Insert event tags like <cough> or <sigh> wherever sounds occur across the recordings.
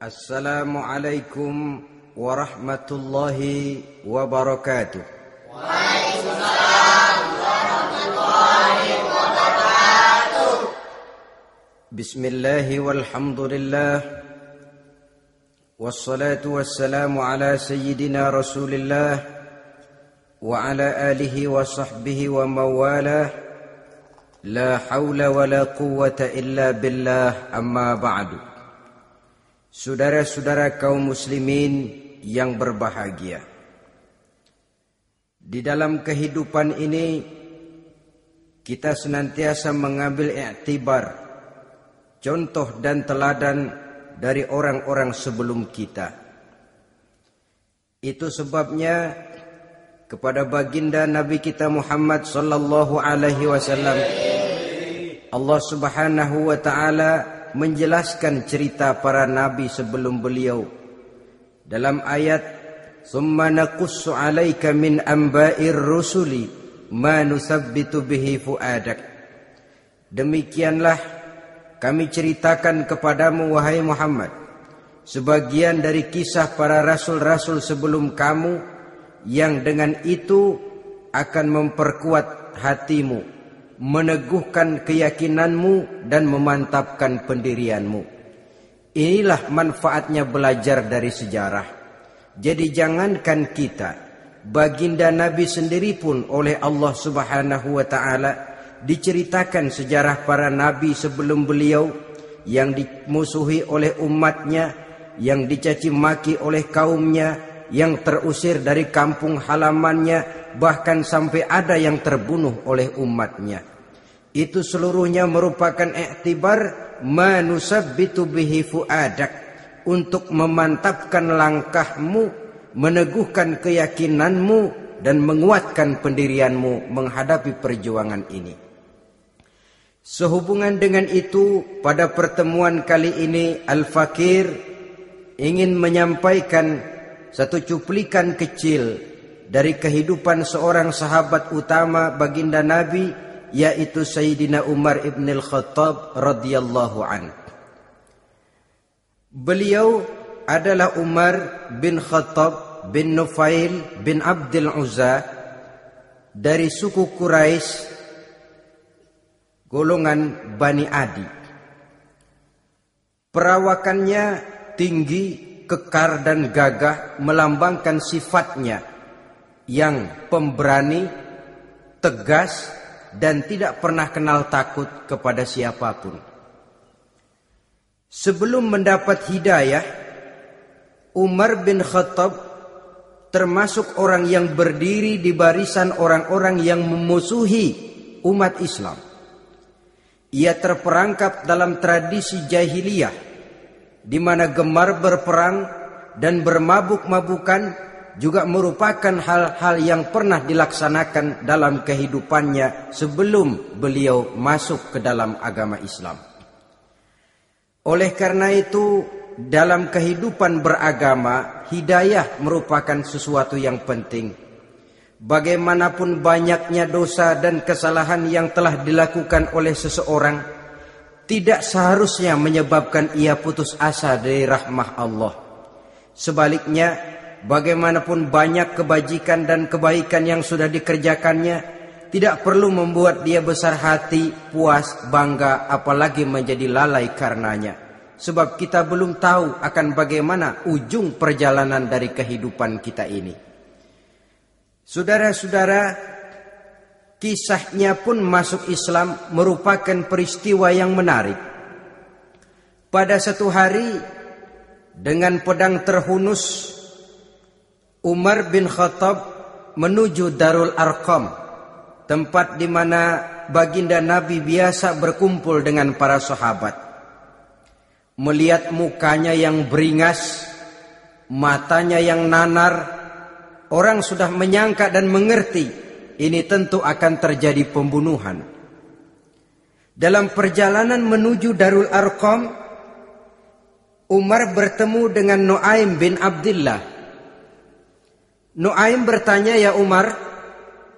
السلام عليكم ورحمة الله وبركاته وعليكم السلام ورحمة الله وبركاته. بسم الله والحمد لله والصلاة والسلام على سيدنا رسول الله وعلى آله وصحبه وموالاه. لا حول ولا قوة إلا بالله أما بعد. Saudara-saudara kaum muslimin yang berbahagia. Di dalam kehidupan ini kita senantiasa mengambil iktibar contoh dan teladan dari orang-orang sebelum kita. Itu sebabnya kepada baginda Nabi kita Muhammad sallallahu alaihi wasallam Allah Subhanahu wa taala menjelaskan cerita para nabi sebelum beliau. Dalam ayat summa naqussu 'alaika min amba'ir rusuli ma nusabbitu bihi fuadak. Demikianlah kami ceritakan kepadamu wahai Muhammad. Sebagian dari kisah para rasul-rasul sebelum kamu yang dengan itu akan memperkuat hatimu meneguhkan keyakinanmu dan memantapkan pendirianmu. Inilah manfaatnya belajar dari sejarah. Jadi jangankan kita, baginda Nabi sendiri pun oleh Allah Subhanahu wa taala diceritakan sejarah para nabi sebelum beliau yang dimusuhi oleh umatnya, yang dicaci maki oleh kaumnya, yang terusir dari kampung halamannya, bahkan sampai ada yang terbunuh oleh umatnya. Itu seluruhnya merupakan iktibar manusabbitu bihi fuadak untuk memantapkan langkahmu, meneguhkan keyakinanmu dan menguatkan pendirianmu menghadapi perjuangan ini. Sehubungan dengan itu, pada pertemuan kali ini Al-Fakir ingin menyampaikan satu cuplikan kecil dari kehidupan seorang sahabat utama baginda Nabi yaitu Sayyidina Umar ibn al-Khattab radhiyallahu an. Beliau adalah Umar bin Khattab bin Nufail bin Abdul Uzza dari suku Quraisy golongan Bani Adi. Perawakannya tinggi, kekar dan gagah melambangkan sifatnya yang pemberani, tegas dan tidak pernah kenal takut kepada siapa pun. Sebelum mendapat hidayah, Umar bin Khattab termasuk orang yang berdiri di barisan orang-orang yang memusuhi umat Islam. Ia terperangkap dalam tradisi jahiliyah di mana gemar berperang dan bermabuk-mabukan juga merupakan hal-hal yang pernah dilaksanakan dalam kehidupannya sebelum beliau masuk ke dalam agama Islam. Oleh karena itu, dalam kehidupan beragama, hidayah merupakan sesuatu yang penting. Bagaimanapun banyaknya dosa dan kesalahan yang telah dilakukan oleh seseorang, tidak seharusnya menyebabkan ia putus asa dari rahmah Allah. Sebaliknya, bagaimanapun banyak kebajikan dan kebaikan yang sudah dikerjakannya, tidak perlu membuat dia besar hati, puas, bangga, apalagi menjadi lalai karenanya. Sebab kita belum tahu akan bagaimana ujung perjalanan dari kehidupan kita ini. Saudara-saudara, kisahnya pun masuk Islam merupakan peristiwa yang menarik. Pada satu hari, dengan pedang terhunus Umar bin Khattab menuju Darul Arqam, tempat di mana baginda Nabi biasa berkumpul dengan para sahabat. Melihat mukanya yang beringas, matanya yang nanar, orang sudah menyangka dan mengerti ini tentu akan terjadi pembunuhan. Dalam perjalanan menuju Darul Arqam, Umar bertemu dengan Nuaim bin Abdullah Nuaim bertanya ya Umar,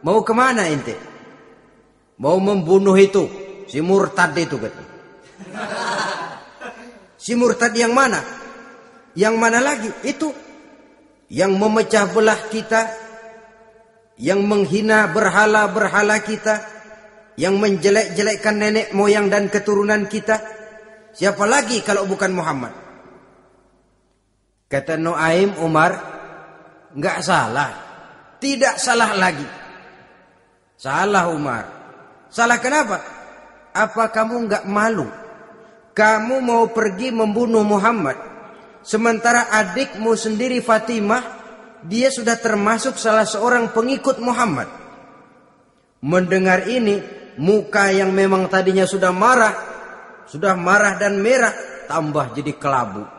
mau ke mana ente? Mau membunuh itu, si murtad itu katanya. <laughs> Si murtad yang mana? Yang mana lagi? Itu yang memecah belah kita, yang menghina berhala-berhala kita, yang menjelek-jelekkan nenek moyang dan keturunan kita. Siapa lagi kalau bukan Muhammad? Kata Nuaim Umar, nggak salah, tidak salah lagi. Salah Umar. Salah kenapa? Apa kamu nggak malu? Kamu mau pergi membunuh Muhammad, sementara adikmu sendiri Fatimah, dia sudah termasuk salah seorang pengikut Muhammad. Mendengar ini, muka yang memang tadinya sudah marah, sudah marah dan merah, tambah jadi kelabu. <laughs>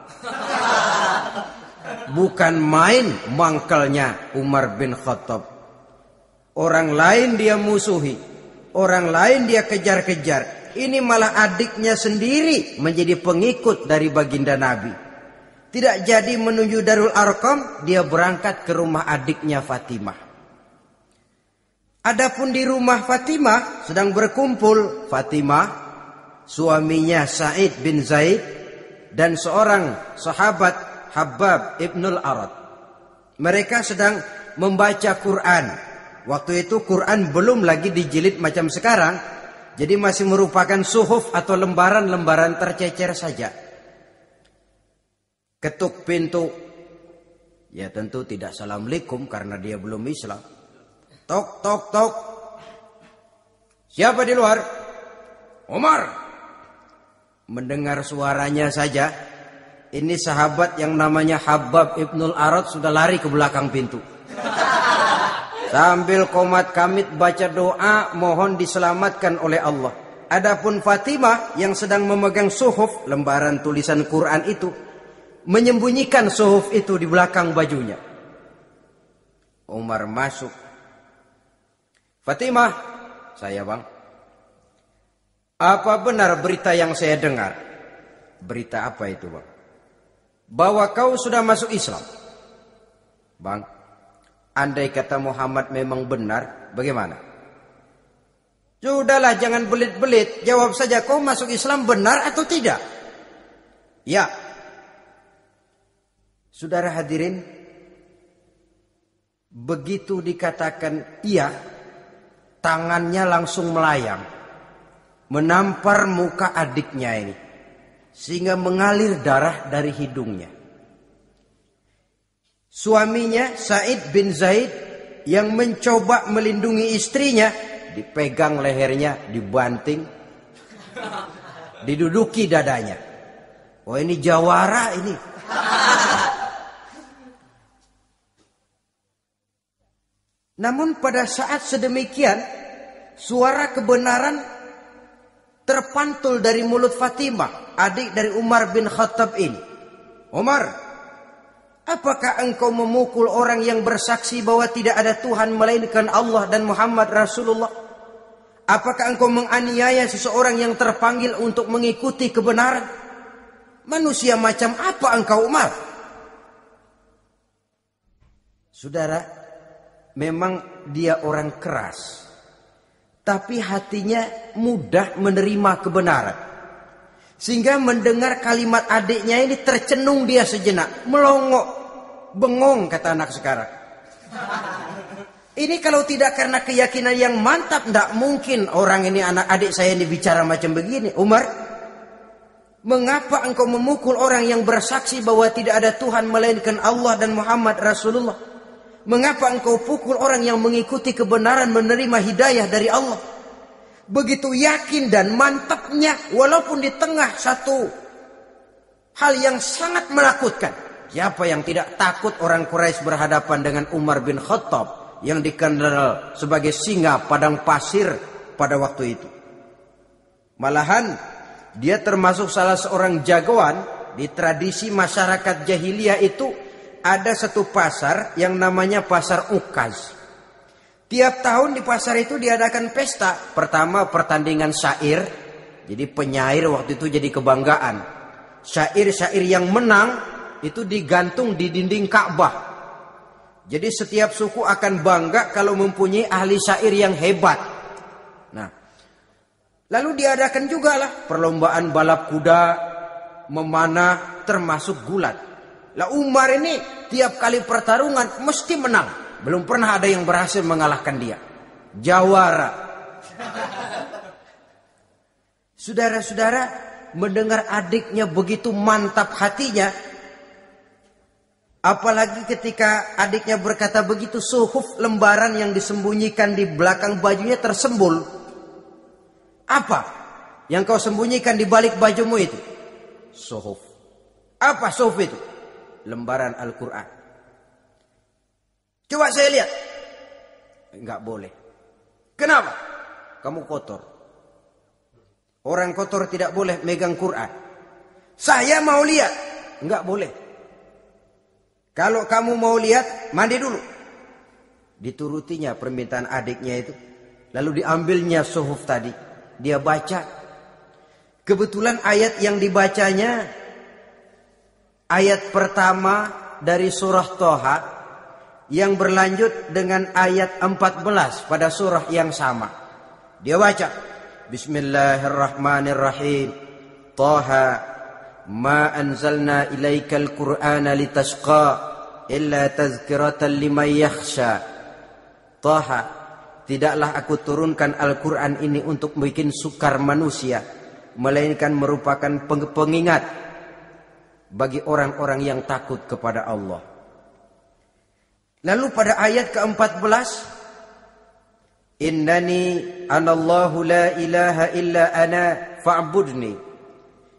Bukan main mangkelnya Umar bin Khattab. Orang lain dia musuhi, orang lain dia kejar-kejar. Ini malah adiknya sendiri menjadi pengikut dari baginda Nabi. Tidak jadi menuju Darul Arqam, dia berangkat ke rumah adiknya Fatimah. Adapun di rumah Fatimah sedang berkumpul Fatimah, suaminya Said bin Zaid dan seorang sahabat Habab ibnul Arad. Mereka sedang membaca Quran Waktu itu Quran belum lagi dijilid macam sekarang. Jadi masih merupakan suhuf atau lembaran-lembaran tercecer saja. Ketuk pintu. Ya tentu tidak assalamualaikum karena dia belum Islam. Tok, tok, tok. Siapa di luar? Umar. Mendengar suaranya saja. Ini sahabat yang namanya Habab Ibnul Arad sudah lari ke belakang pintu. Sambil komat kamit baca doa mohon diselamatkan oleh Allah. Adapun Fatimah yang sedang memegang suhuf lembaran tulisan Quran itu menyembunyikan suhuf itu di belakang bajunya. Umar masuk. Fatimah, saya bang. Apa benar berita yang saya dengar? Berita apa itu bang? Bahwa kau sudah masuk Islam. Bang, Andai kata Muhammad memang benar, bagaimana? Sudahlah jangan belit-belit, jawab saja kau masuk Islam benar atau tidak? Ya. Saudara hadirin, begitu dikatakan iya, tangannya langsung melayang, menampar muka adiknya ini, sehingga mengalir darah dari hidungnya. Suaminya Said bin Zaid yang mencoba melindungi istrinya dipegang lehernya, dibanting, diduduki dadanya. Oh ini jawara ini. Namun pada saat sedemikian suara kebenaran terpantul dari mulut Fatimah, adik dari Umar bin Khattab ini. Umar, Apakah engkau memukul orang yang bersaksi bahwa tidak ada Tuhan melainkan Allah dan Muhammad Rasulullah? Apakah engkau menganiaya seseorang yang terpanggil untuk mengikuti kebenaran? Manusia macam apa engkau Umar? Saudara, memang dia orang keras. Tapi hatinya mudah menerima kebenaran. Sehingga mendengar kalimat adiknya ini tercenung dia sejenak. Melongok. Bengong kata anak sekarang. Ini kalau tidak karena keyakinan yang mantap. Tidak mungkin orang ini anak adik saya ini bicara macam begini. Umar. Mengapa engkau memukul orang yang bersaksi bahwa tidak ada Tuhan melainkan Allah dan Muhammad Rasulullah? Mengapa engkau pukul orang yang mengikuti kebenaran menerima hidayah dari Allah? begitu yakin dan mantapnya walaupun di tengah satu hal yang sangat menakutkan. Siapa yang tidak takut orang Quraisy berhadapan dengan Umar bin Khattab yang dikenal sebagai singa padang pasir pada waktu itu. Malahan dia termasuk salah seorang jagoan di tradisi masyarakat jahiliyah itu ada satu pasar yang namanya pasar Ukaz. Tiap tahun di pasar itu diadakan pesta. Pertama pertandingan syair. Jadi penyair waktu itu jadi kebanggaan. Syair-syair yang menang itu digantung di dinding Ka'bah. Jadi setiap suku akan bangga kalau mempunyai ahli syair yang hebat. Nah, lalu diadakan juga lah perlombaan balap kuda, memanah, termasuk gulat. Lah Umar ini tiap kali pertarungan mesti menang. Belum pernah ada yang berhasil mengalahkan dia. Jawara. Saudara-saudara mendengar adiknya begitu mantap hatinya. Apalagi ketika adiknya berkata begitu suhuf lembaran yang disembunyikan di belakang bajunya tersembul. Apa yang kau sembunyikan di balik bajumu itu? Suhuf. Apa suhuf itu? Lembaran Al-Quran. Coba saya lihat. Enggak boleh. Kenapa? Kamu kotor. Orang kotor tidak boleh megang Quran. Saya mau lihat. Enggak boleh. Kalau kamu mau lihat, mandi dulu. Diturutinya permintaan adiknya itu. Lalu diambilnya suhuf tadi. Dia baca. Kebetulan ayat yang dibacanya ayat pertama dari surah Toha yang berlanjut dengan ayat 14 pada surah yang sama. Dia baca Bismillahirrahmanirrahim. Toha ma anzalna ilaikal qur'ana litashqa illa tazkiratan liman yakhsha. Toha tidaklah aku turunkan Al-Qur'an ini untuk bikin sukar manusia melainkan merupakan pengingat bagi orang-orang yang takut kepada Allah. Lalu pada ayat ke-14 Innani anallahu la ilaha illa ana fa'budni.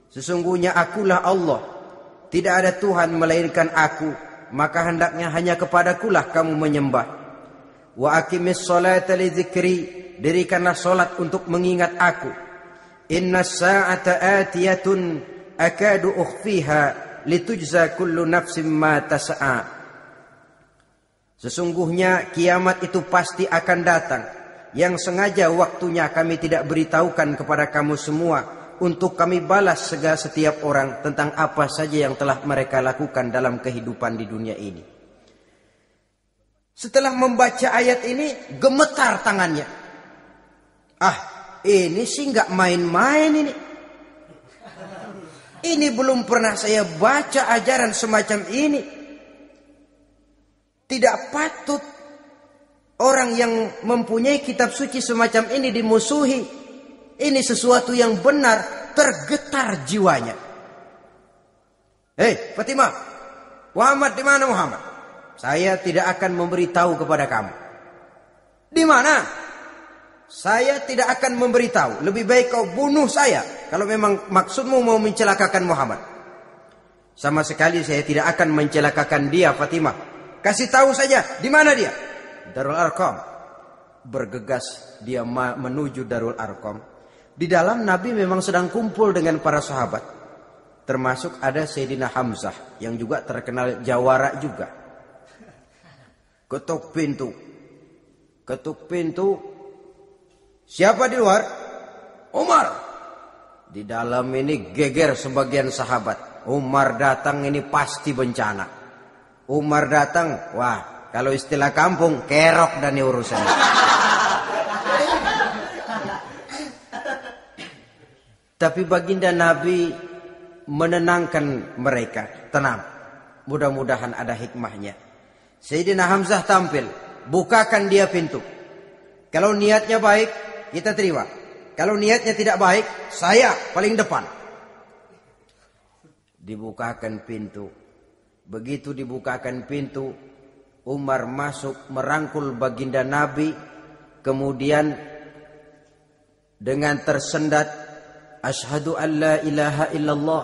Sesungguhnya akulah Allah. Tidak ada Tuhan melainkan aku, maka hendaknya hanya kepadakulah kamu menyembah. Wa aqimis salata li dzikri. Dirikanlah salat untuk mengingat aku. Inna sa'ata atiyatun akadu ukhfiha litujza kullu nafsim ma tas'a. Sesungguhnya kiamat itu pasti akan datang. Yang sengaja waktunya kami tidak beritahukan kepada kamu semua untuk kami balas segala setiap orang tentang apa saja yang telah mereka lakukan dalam kehidupan di dunia ini. Setelah membaca ayat ini gemetar tangannya. Ah, ini sih nggak main-main ini. Ini belum pernah saya baca ajaran semacam ini. Tidak patut orang yang mempunyai kitab suci semacam ini dimusuhi. Ini sesuatu yang benar, tergetar jiwanya. Hei, Fatimah. Muhammad di mana Muhammad? Saya tidak akan memberitahu kepada kamu. Di mana? Saya tidak akan memberitahu. Lebih baik kau bunuh saya. Kalau memang maksudmu mau mencelakakan Muhammad. Sama sekali saya tidak akan mencelakakan dia Fatimah. Kasih tahu saja di mana dia. Darul Arqam. Bergegas dia menuju Darul Arqam. Di dalam Nabi memang sedang kumpul dengan para sahabat. Termasuk ada Sayyidina Hamzah yang juga terkenal jawara juga. Ketuk pintu. Ketuk pintu Siapa di luar? Umar. Di dalam ini geger sebagian sahabat. Umar datang ini pasti bencana. Umar datang, wah kalau istilah kampung kerok dan urusan. Tapi baginda Nabi menenangkan mereka. Tenang. Mudah-mudahan ada hikmahnya. Sayyidina Hamzah tampil. Bukakan dia pintu. Kalau niatnya baik, kita terima. Kalau niatnya tidak baik, saya paling depan. Dibukakan pintu. Begitu dibukakan pintu, Umar masuk merangkul baginda Nabi. Kemudian dengan tersendat, Ashadu an la ilaha illallah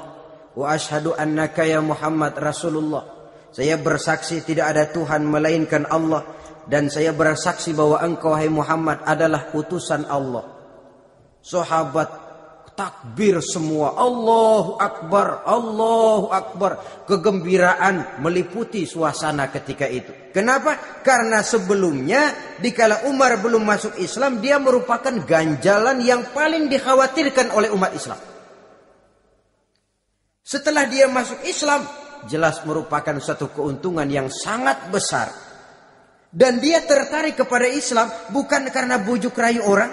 wa ashadu annaka ya Muhammad Rasulullah. Saya bersaksi tidak ada Tuhan melainkan Allah dan saya bersaksi bahwa engkau hai Muhammad adalah utusan Allah. Sahabat takbir semua. Allahu Akbar, Allahu Akbar. Kegembiraan meliputi suasana ketika itu. Kenapa? Karena sebelumnya dikala Umar belum masuk Islam, dia merupakan ganjalan yang paling dikhawatirkan oleh umat Islam. Setelah dia masuk Islam, jelas merupakan satu keuntungan yang sangat besar dan dia tertarik kepada Islam bukan karena bujuk rayu orang.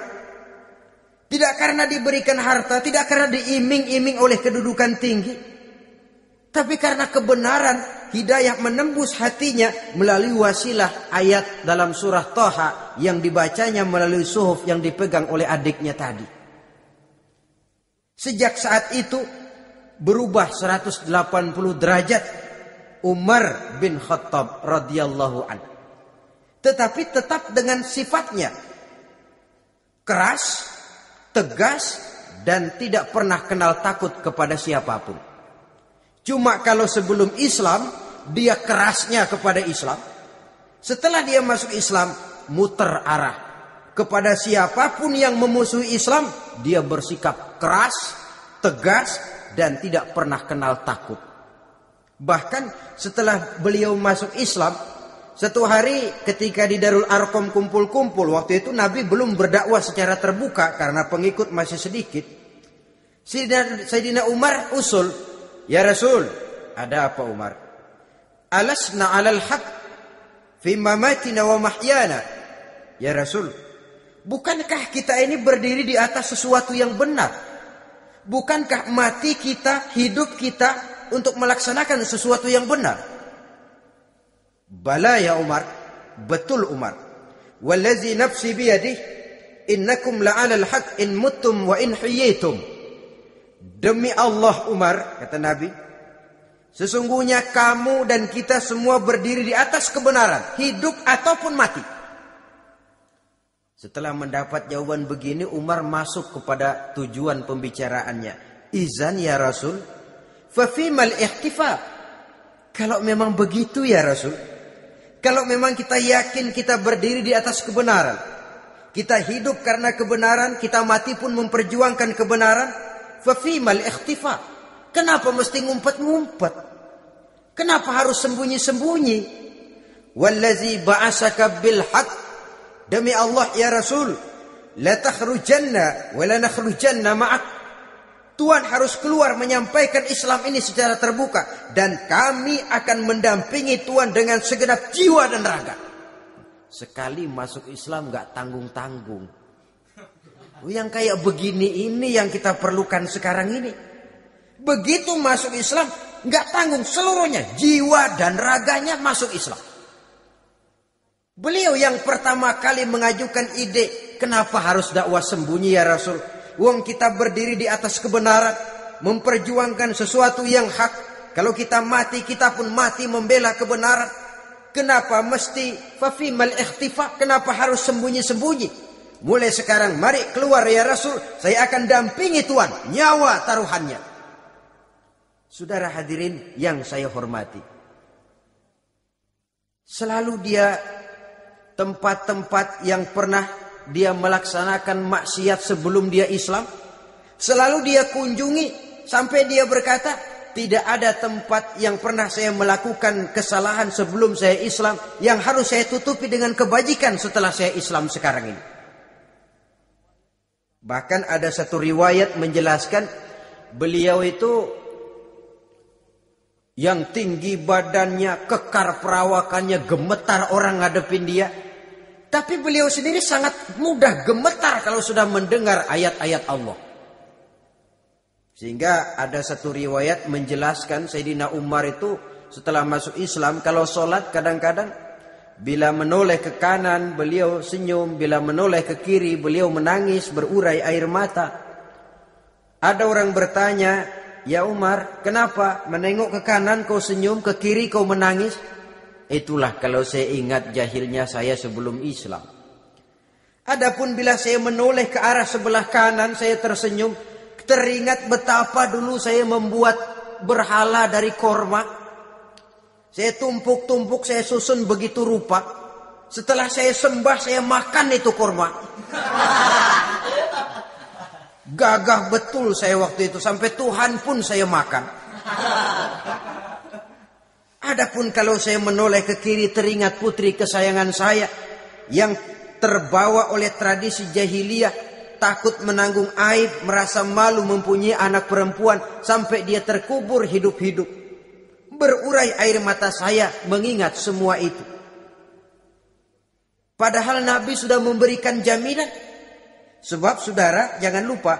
Tidak karena diberikan harta, tidak karena diiming-iming oleh kedudukan tinggi. Tapi karena kebenaran, hidayah menembus hatinya melalui wasilah ayat dalam surah Toha yang dibacanya melalui suhuf yang dipegang oleh adiknya tadi. Sejak saat itu berubah 180 derajat Umar bin Khattab radhiyallahu an. Tetapi tetap dengan sifatnya keras, tegas dan tidak pernah kenal takut kepada siapa pun. Cuma kalau sebelum Islam, dia kerasnya kepada Islam. Setelah dia masuk Islam, muter arah. Kepada siapa pun yang memusuhi Islam, dia bersikap keras, tegas, dan tidak pernah kenal takut. Bahkan setelah beliau masuk Islam, satu hari ketika di Darul Arkom kumpul-kumpul, waktu itu Nabi belum berdakwah secara terbuka karena pengikut masih sedikit. Sayyidina Umar usul Ya Rasul, ada apa Umar? Alasna alal haq fi mamatina wa mahyana. Ya Rasul, bukankah kita ini berdiri di atas sesuatu yang benar? Bukankah mati kita, hidup kita untuk melaksanakan sesuatu yang benar? Bala ya Umar, betul Umar. Wallazi nafsi biyadih, innakum la'alal haq in muttum wa in hiyitum. Demi Allah Umar, kata Nabi, sesungguhnya kamu dan kita semua berdiri di atas kebenaran, hidup ataupun mati. Setelah mendapat jawaban begini, Umar masuk kepada tujuan pembicaraannya. Izan ya Rasul, fafimal ikhtifa. Kalau memang begitu ya Rasul, kalau memang kita yakin kita berdiri di atas kebenaran, kita hidup karena kebenaran, kita mati pun memperjuangkan kebenaran, Fafimal ikhtifa. Kenapa mesti ngumpet-ngumpet? Kenapa harus sembunyi-sembunyi? Wallazi ba'asaka bil haq. Demi Allah ya Rasul, la takhrujanna wa la nakhrujanna ma'ak. Tuhan harus keluar menyampaikan Islam ini secara terbuka dan kami akan mendampingi Tuhan dengan segenap jiwa dan raga. Sekali masuk Islam gak tanggung-tanggung. Yang kayak begini ini yang kita perlukan sekarang ini. Begitu masuk Islam, nggak tanggung seluruhnya, jiwa dan raganya masuk Islam. Beliau yang pertama kali mengajukan ide, kenapa harus dakwah sembunyi ya Rasul? Wong kita berdiri di atas kebenaran, memperjuangkan sesuatu yang hak. Kalau kita mati, kita pun mati membela kebenaran. Kenapa mesti fafimal ikhtifa? Kenapa harus sembunyi-sembunyi? Mulai sekarang mari keluar ya Rasul. Saya akan dampingi Tuhan. Nyawa taruhannya. Saudara hadirin yang saya hormati. Selalu dia tempat-tempat yang pernah dia melaksanakan maksiat sebelum dia Islam. Selalu dia kunjungi sampai dia berkata, tidak ada tempat yang pernah saya melakukan kesalahan sebelum saya Islam yang harus saya tutupi dengan kebajikan setelah saya Islam sekarang ini. Bahkan ada satu riwayat menjelaskan beliau itu yang tinggi badannya, kekar perawakannya, gemetar orang ngadepin dia. Tapi beliau sendiri sangat mudah gemetar kalau sudah mendengar ayat-ayat Allah. Sehingga ada satu riwayat menjelaskan Sayyidina Umar itu setelah masuk Islam kalau sholat kadang-kadang Bila menoleh ke kanan, beliau senyum. Bila menoleh ke kiri, beliau menangis, berurai air mata. Ada orang bertanya, Ya Umar, kenapa menengok ke kanan kau senyum, ke kiri kau menangis? Itulah kalau saya ingat jahilnya saya sebelum Islam. Adapun bila saya menoleh ke arah sebelah kanan, saya tersenyum. Teringat betapa dulu saya membuat berhala dari korma. Saya tumpuk-tumpuk, saya susun begitu rupa. Setelah saya sembah, saya makan itu kurma. Gagah betul saya waktu itu. Sampai Tuhan pun saya makan. Adapun kalau saya menoleh ke kiri teringat putri kesayangan saya. Yang terbawa oleh tradisi jahiliyah. Takut menanggung aib, merasa malu mempunyai anak perempuan. Sampai dia terkubur hidup-hidup. Berurai air mata saya mengingat semua itu. Padahal Nabi sudah memberikan jaminan. Sebab saudara jangan lupa.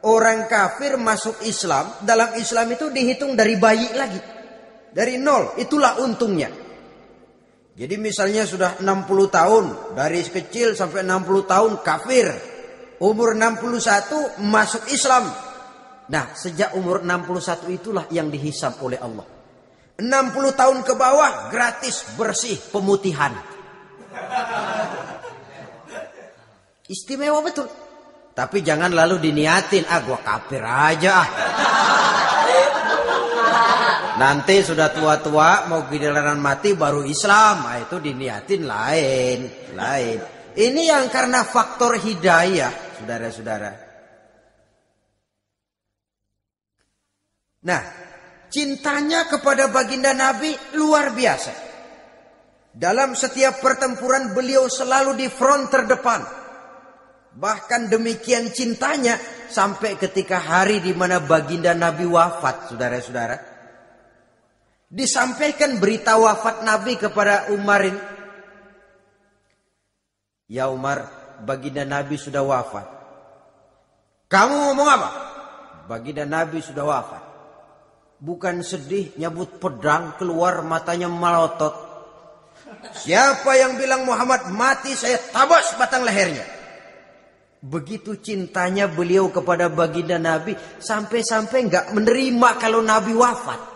orang kafir masuk Islam, dalam Islam itu dihitung dari bayi lagi. Dari nol, itulah untungnya. Jadi misalnya sudah 60 tahun, dari kecil sampai 60 tahun kafir. Umur 61 masuk Islam. Nah, sejak umur 61 itulah yang dihisap oleh Allah. 60 tahun ke bawah gratis bersih pemutihan. Istimewa betul. Tapi jangan lalu diniatin, ah gua kafir aja ah. Nanti sudah tua-tua mau giliran mati baru Islam. Nah, itu diniatin lain, lain. Ini yang karena faktor hidayah, saudara-saudara. Nah, cintanya kepada baginda Nabi luar biasa. Dalam setiap pertempuran beliau selalu di front terdepan. Bahkan demikian cintanya sampai ketika hari di mana baginda Nabi wafat, saudara-saudara. Disampaikan berita wafat Nabi kepada Umarin. Ya Umar, baginda Nabi sudah wafat. Kamu ngomong apa? Baginda Nabi sudah wafat. Bukan sedih, nyabut pedang, keluar matanya melotot. Siapa yang bilang Muhammad mati, saya tabas batang lehernya. Begitu cintanya beliau kepada baginda Nabi, sampai-sampai nggak menerima kalau Nabi wafat.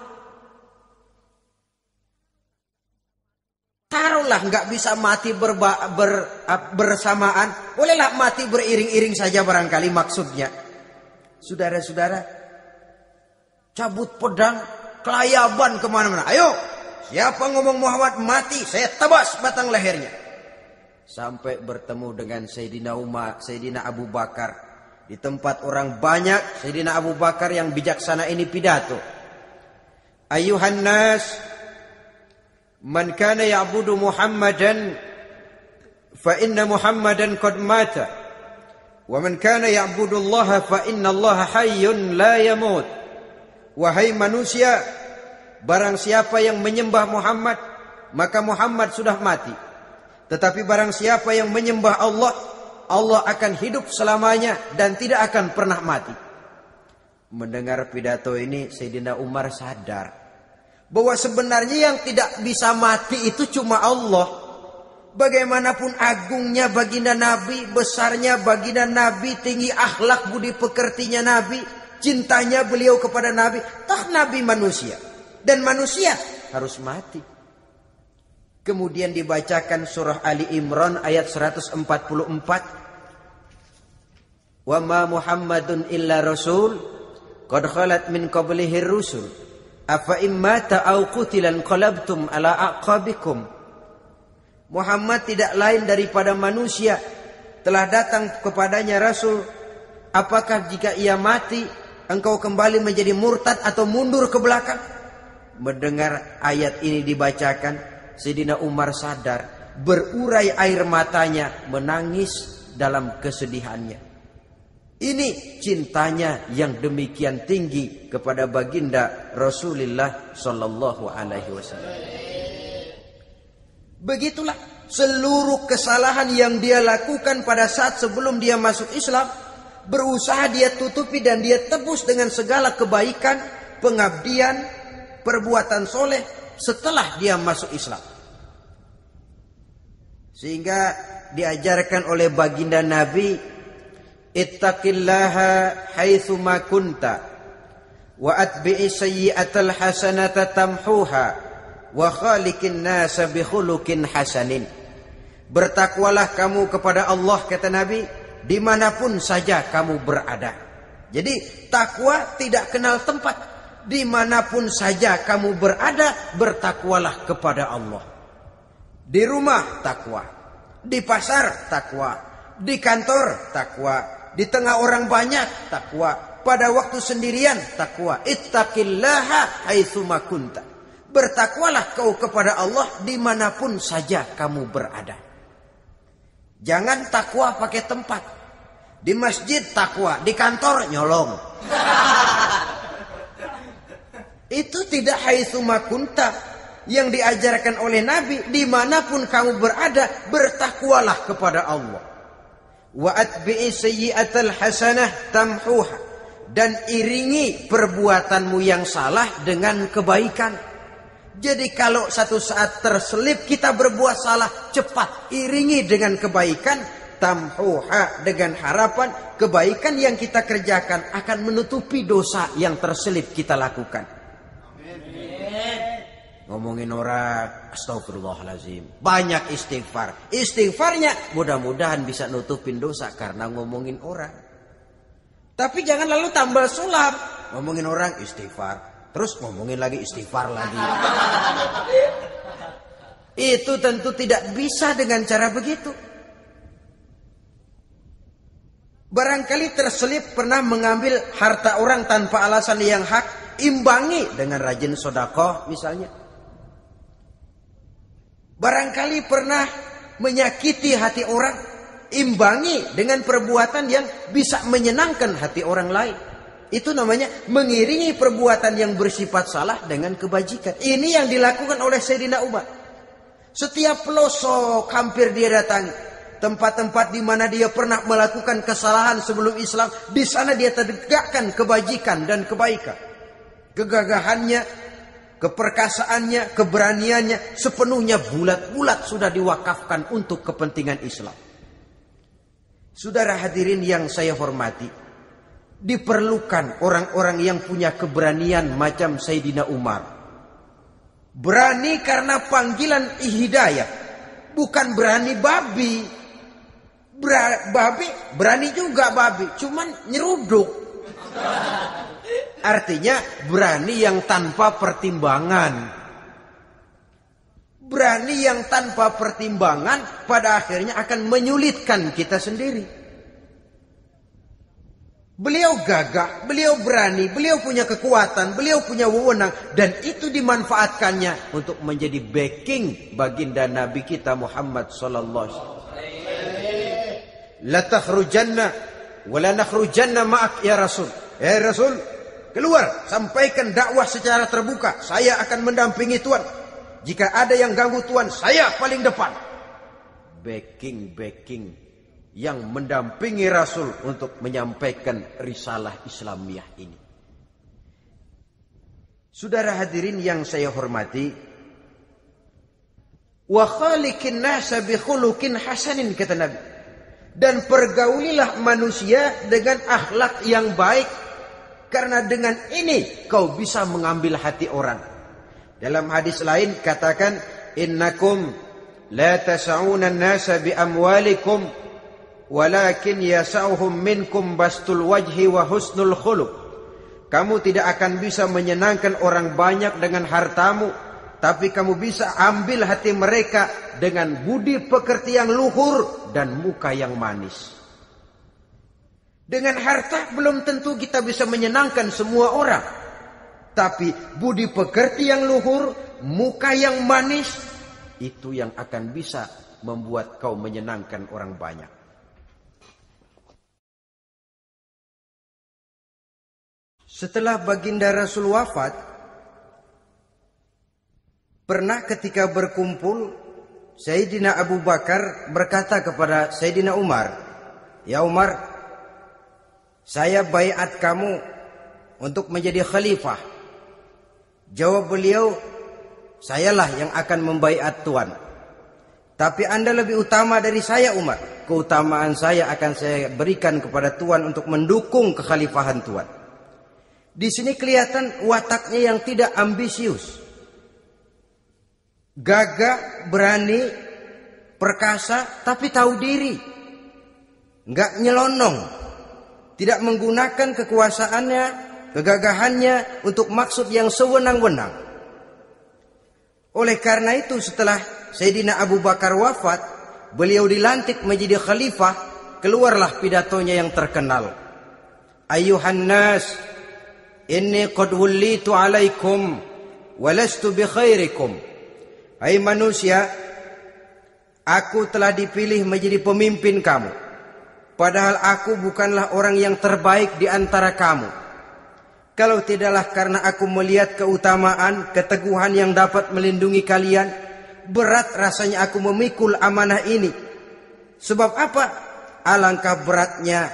Taruhlah nggak bisa mati berba, ber, bersamaan, bolehlah mati beriring-iring saja barangkali maksudnya. Saudara-saudara, cabut pedang, kelayaban ke mana-mana. Ayo, siapa ngomong Muhammad mati, saya tebas batang lehernya. Sampai bertemu dengan Sayyidina Umar, Sayyidina Abu Bakar. Di tempat orang banyak, Sayyidina Abu Bakar yang bijaksana ini pidato. Ayuhan nas, man kana ya'budu Muhammadan fa inna Muhammadan qad mata. Wa man kana ya'budu Allah fa inna Allah hayyun la yamut. Wahai manusia barang siapa yang menyembah Muhammad maka Muhammad sudah mati. Tetapi barang siapa yang menyembah Allah Allah akan hidup selamanya dan tidak akan pernah mati. Mendengar pidato ini Sayyidina Umar sadar bahwa sebenarnya yang tidak bisa mati itu cuma Allah. Bagaimanapun agungnya baginda Nabi, besarnya baginda Nabi, tinggi akhlak budi pekertinya Nabi, cintanya beliau kepada Nabi, toh Nabi manusia dan manusia harus mati. Kemudian dibacakan surah Ali Imran ayat 144. Wa ma Muhammadun illa rasul qad khalat min qablihi rusul Afa immata au qutilan qalabtum ala aqabikum. Muhammad tidak lain daripada manusia. Telah datang kepadanya Rasul. Apakah jika ia mati, engkau kembali menjadi murtad atau mundur ke belakang? Mendengar ayat ini dibacakan, Sayyidina Umar sadar. Berurai air matanya, menangis dalam kesedihannya. Ini cintanya yang demikian tinggi kepada baginda Rasulullah Sallallahu Alaihi Wasallam. Begitulah seluruh kesalahan yang dia lakukan pada saat sebelum dia masuk Islam berusaha dia tutupi dan dia tebus dengan segala kebaikan, pengabdian, perbuatan soleh setelah dia masuk Islam. Sehingga diajarkan oleh baginda Nabi ittaqillaha haitsu ma kunta wa atbi'i sayyi'atal hasanata tamhuha wa khaliqin nasa bi khuluqin hasanin. Bertakwalah kamu kepada Allah kata Nabi di mana pun saja kamu berada. Jadi takwa tidak kenal tempat. Di mana pun saja kamu berada bertakwalah kepada Allah. Di rumah takwa. Di pasar takwa. Di kantor takwa di tengah orang banyak takwa. Pada waktu sendirian takwa. Ittaqillaha haitsuma kunta. Bertakwalah kau kepada Allah di mana pun saja kamu berada. Jangan takwa pakai tempat. Di masjid takwa, di kantor nyolong. <laughs> Itu tidak haitsuma kunta yang diajarkan oleh Nabi di mana pun kamu berada bertakwalah kepada Allah wa atbi'i sayyi'atal hasanah tamhuha dan iringi perbuatanmu yang salah dengan kebaikan. Jadi kalau satu saat terselip kita berbuat salah, cepat iringi dengan kebaikan, tamhuha dengan harapan kebaikan yang kita kerjakan akan menutupi dosa yang terselip kita lakukan. Ngomongin orang astagfirullahalazim. Banyak istighfar. Istighfarnya mudah-mudahan bisa nutupin dosa karena ngomongin orang. Tapi jangan lalu tambal sulap. Ngomongin orang istighfar. Terus ngomongin lagi istighfar lagi. <laughs> Itu tentu tidak bisa dengan cara begitu. Barangkali terselip pernah mengambil harta orang tanpa alasan yang hak. Imbangi dengan rajin sodakoh misalnya. Barangkali pernah menyakiti hati orang imbangi dengan perbuatan yang bisa menyenangkan hati orang lain. Itu namanya mengiringi perbuatan yang bersifat salah dengan kebajikan. Ini yang dilakukan oleh Sayyidina Umar. Setiap pelosok hampir dia datangi. Tempat-tempat di mana dia pernah melakukan kesalahan sebelum Islam. Di sana dia tegakkan kebajikan dan kebaikan. Kegagahannya, keperkasaannya, keberaniannya sepenuhnya bulat-bulat sudah diwakafkan untuk kepentingan Islam. Saudara hadirin yang saya hormati, diperlukan orang-orang yang punya keberanian macam Sayyidina Umar. Berani karena panggilan hidayah, bukan berani babi. Ber babi berani juga babi, cuman nyeruduk. Artinya berani yang tanpa pertimbangan. Berani yang tanpa pertimbangan pada akhirnya akan menyulitkan kita sendiri. Beliau gagah, beliau berani, beliau punya kekuatan, beliau punya wewenang dan itu dimanfaatkannya untuk menjadi backing baginda Nabi kita Muhammad sallallahu alaihi wasallam. La takhrujanna wa la nakhrujanna ma'ak ya Rasul. Ya Rasul, keluar sampaikan dakwah secara terbuka. Saya akan mendampingi Tuhan. Jika ada yang ganggu Tuhan, saya paling depan. Backing-backing yang mendampingi Rasul untuk menyampaikan risalah Islamiyah ini. Saudara hadirin yang saya hormati, wa khaliqin nasa bi khuluqin hasanin kata Nabi. Dan pergaulilah manusia dengan akhlak yang baik karena dengan ini kau bisa mengambil hati orang. Dalam hadis lain katakan innakum la tas'una an-nasa bi amwalikum walakin yas'uhum minkum bastul wajhi wa husnul khuluq. Kamu tidak akan bisa menyenangkan orang banyak dengan hartamu, tapi kamu bisa ambil hati mereka dengan budi pekerti yang luhur dan muka yang manis. Dengan harta belum tentu kita bisa menyenangkan semua orang. Tapi budi pekerti yang luhur, muka yang manis, itu yang akan bisa membuat kau menyenangkan orang banyak. Setelah baginda Rasul wafat, pernah ketika berkumpul, Sayyidina Abu Bakar berkata kepada Sayyidina Umar, Ya Umar, saya bayat kamu untuk menjadi khalifah Jawab beliau, sayalah yang akan membaiat Tuhan. Tapi anda lebih utama dari saya Umar. Keutamaan saya akan saya berikan kepada Tuhan untuk mendukung kekhalifahan Tuhan. Di sini kelihatan wataknya yang tidak ambisius. Gagah, berani, perkasa, tapi tahu diri. Enggak nyelonong. Tidak menggunakan kekuasaannya kegagahannya untuk maksud yang sewenang-wenang. Oleh karena itu setelah Sayyidina Abu Bakar wafat, beliau dilantik menjadi khalifah, keluarlah pidatonya yang terkenal. Ayuhan nas, inni qad wullitu alaikum walastu bi khairikum. Hai manusia, aku telah dipilih menjadi pemimpin kamu. Padahal aku bukanlah orang yang terbaik di antara kamu. Kalau tidaklah karena aku melihat keutamaan, keteguhan yang dapat melindungi kalian, berat rasanya aku memikul amanah ini. Sebab apa? Alangkah beratnya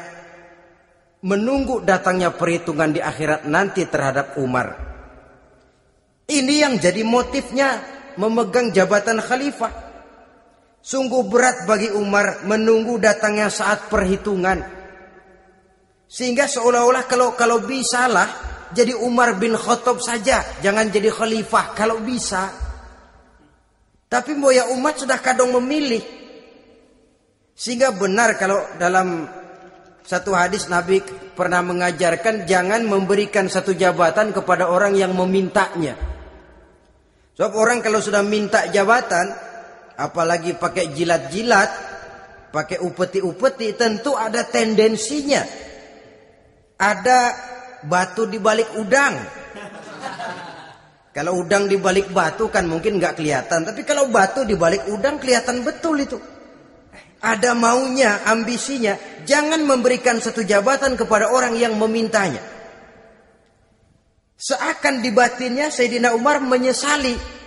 menunggu datangnya perhitungan di akhirat nanti terhadap Umar. Ini yang jadi motifnya memegang jabatan khalifah. Sungguh berat bagi Umar menunggu datangnya saat perhitungan. Sehingga seolah-olah kalau kalau bisalah jadi Umar bin Khattab saja, jangan jadi khalifah kalau bisa. Tapi Boya umat sudah kadang memilih. Sehingga benar kalau dalam satu hadis Nabi pernah mengajarkan jangan memberikan satu jabatan kepada orang yang memintanya. Sebab orang kalau sudah minta jabatan, apalagi pakai jilat-jilat, pakai upeti-upeti, tentu ada tendensinya. Ada batu di balik udang. Kalau udang di balik batu kan mungkin nggak kelihatan, tapi kalau batu di balik udang kelihatan betul itu ada maunya, ambisinya, jangan memberikan satu jabatan kepada orang yang memintanya. Seakan di batinnya Sayyidina Umar menyesali.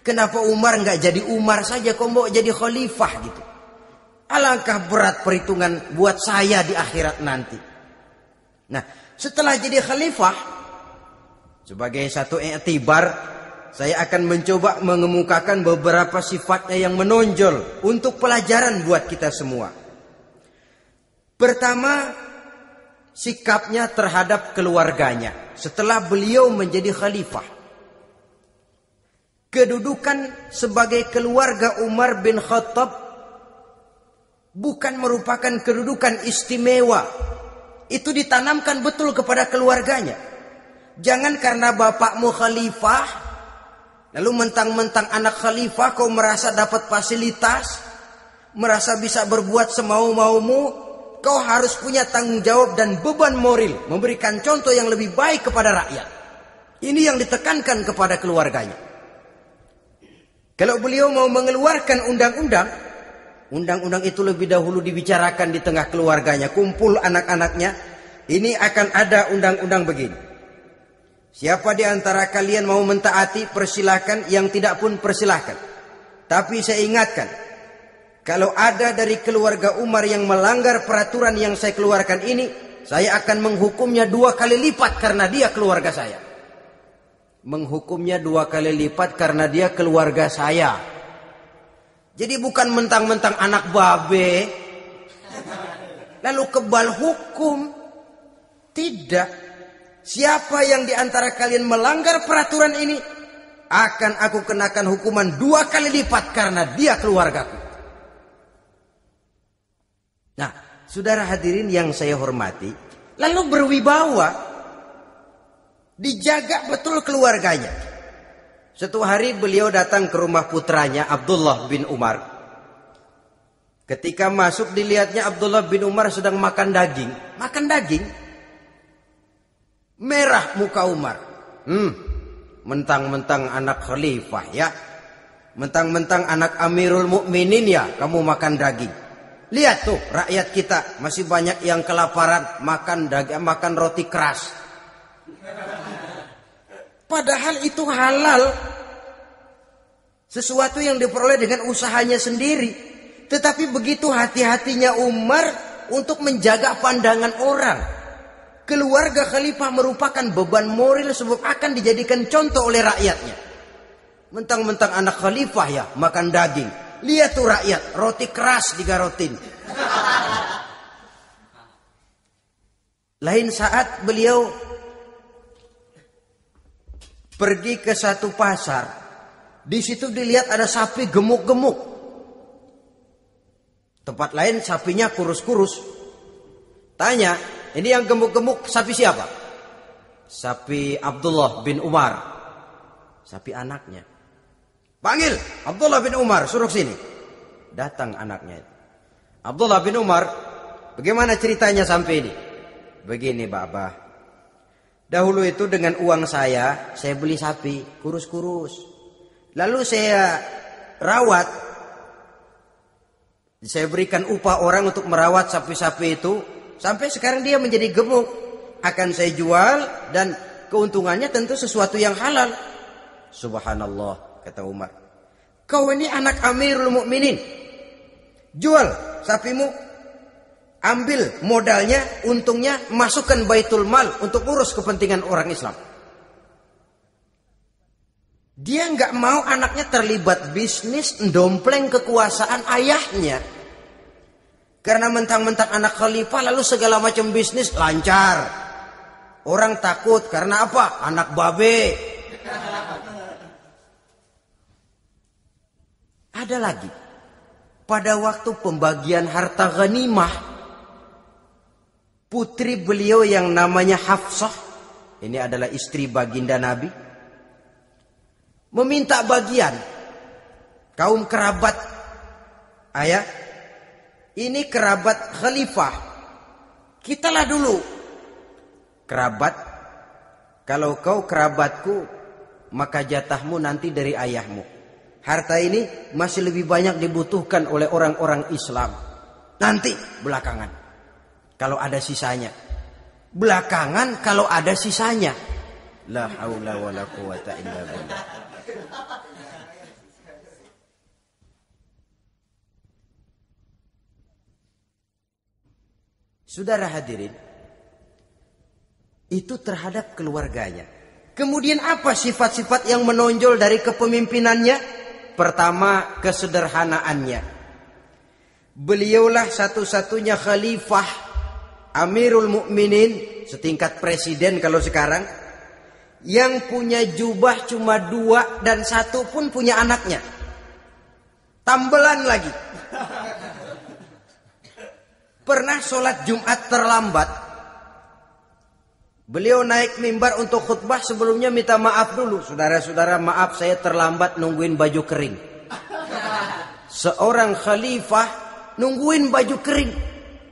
Kenapa Umar nggak jadi Umar saja, kok mau jadi khalifah gitu. Alangkah berat perhitungan buat saya di akhirat nanti. Nah, setelah jadi khalifah, sebagai satu etibar saya akan mencoba mengemukakan beberapa sifatnya yang menonjol untuk pelajaran buat kita semua. Pertama, sikapnya terhadap keluarganya setelah beliau menjadi khalifah. Kedudukan sebagai keluarga Umar bin Khattab bukan merupakan kedudukan istimewa. Itu ditanamkan betul kepada keluarganya. Jangan karena bapakmu khalifah Lalu mentang-mentang anak khalifah kau merasa dapat fasilitas, merasa bisa berbuat semau-maumu, kau harus punya tanggung jawab dan beban moral memberikan contoh yang lebih baik kepada rakyat. Ini yang ditekankan kepada keluarganya. Kalau beliau mau mengeluarkan undang-undang, undang-undang itu lebih dahulu dibicarakan di tengah keluarganya, kumpul anak-anaknya, ini akan ada undang-undang begini. Siapa di antara kalian mau mentaati persilahkan yang tidak pun persilahkan. Tapi saya ingatkan. Kalau ada dari keluarga Umar yang melanggar peraturan yang saya keluarkan ini. Saya akan menghukumnya dua kali lipat karena dia keluarga saya. Menghukumnya dua kali lipat karena dia keluarga saya. Jadi bukan mentang-mentang anak babe. Lalu kebal hukum. Tidak. Siapa yang di antara kalian melanggar peraturan ini akan aku kenakan hukuman dua kali lipat karena dia keluargaku. Nah, saudara hadirin yang saya hormati, lalu berwibawa, dijaga betul keluarganya. Satu hari beliau datang ke rumah putranya Abdullah bin Umar. Ketika masuk dilihatnya Abdullah bin Umar sedang makan daging. Makan daging. Merah muka Umar. Hmm, mentang-mentang anak khalifah ya. Mentang-mentang anak Amirul Mukminin ya, kamu makan daging. Lihat tuh rakyat kita masih banyak yang kelaparan makan daging, makan roti keras. Padahal itu halal. Sesuatu yang diperoleh dengan usahanya sendiri. Tetapi begitu hati-hatinya Umar untuk menjaga pandangan orang keluarga khalifah merupakan beban moral sebab akan dijadikan contoh oleh rakyatnya. Mentang-mentang anak khalifah ya makan daging. Lihat tuh rakyat, roti keras digarotin. Lain saat beliau pergi ke satu pasar. Di situ dilihat ada sapi gemuk-gemuk. Tempat lain sapinya kurus-kurus. Tanya, ini yang gemuk-gemuk sapi siapa? Sapi Abdullah bin Umar. Sapi anaknya. Panggil Abdullah bin Umar, suruh sini. Datang anaknya Abdullah bin Umar, bagaimana ceritanya sampai ini? Begini, Bapak. Dahulu itu dengan uang saya, saya beli sapi, kurus-kurus. Lalu saya rawat. Saya berikan upah orang untuk merawat sapi-sapi itu Sampai sekarang dia menjadi gemuk. Akan saya jual dan keuntungannya tentu sesuatu yang halal. Subhanallah, kata Umar. Kau ini anak Amirul Mukminin. Jual sapimu. Ambil modalnya, untungnya, masukkan baitul mal untuk urus kepentingan orang Islam. Dia nggak mau anaknya terlibat bisnis, dompleng kekuasaan ayahnya. Karena mentang-mentang anak khalifah lalu segala macam bisnis lancar. Orang takut karena apa? Anak babe. Ada lagi. Pada waktu pembagian harta ghanimah, putri beliau yang namanya Hafsah, ini adalah istri baginda Nabi, meminta bagian kaum kerabat. Ayah ini kerabat khalifah. Kitalah dulu. Kerabat kalau kau kerabatku maka jatahmu nanti dari ayahmu. Harta ini masih lebih banyak dibutuhkan oleh orang-orang Islam. Nanti belakangan kalau ada sisanya. Belakangan kalau ada sisanya. La haula wala quwata illa billah. Saudara hadirin, itu terhadap keluarganya. Kemudian apa sifat-sifat yang menonjol dari kepemimpinannya? Pertama, kesederhanaannya. Beliaulah satu-satunya khalifah Amirul Mukminin setingkat presiden kalau sekarang yang punya jubah cuma dua dan satu pun punya anaknya. Tambelan lagi. Pernah sholat Jumat terlambat. Beliau naik mimbar untuk khutbah sebelumnya minta maaf dulu. Saudara-saudara maaf saya terlambat nungguin baju kering. Seorang khalifah nungguin baju kering